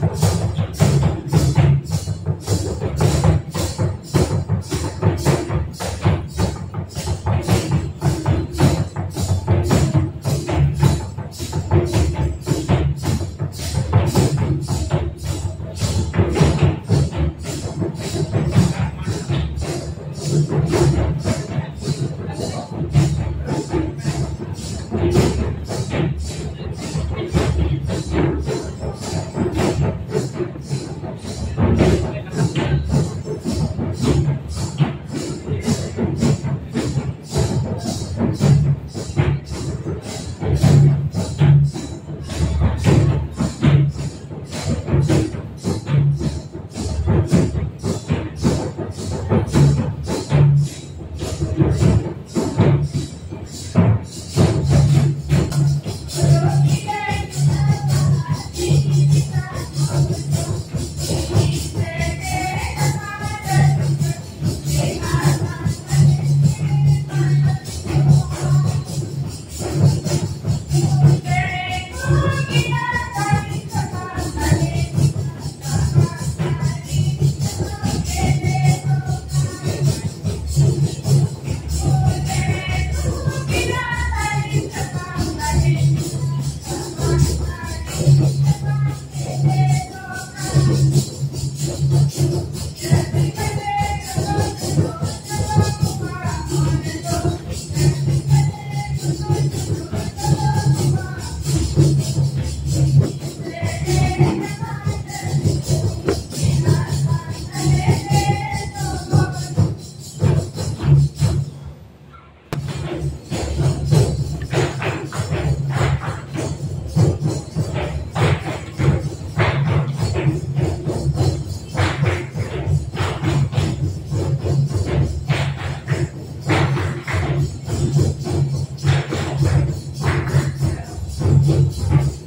Thank Jesus.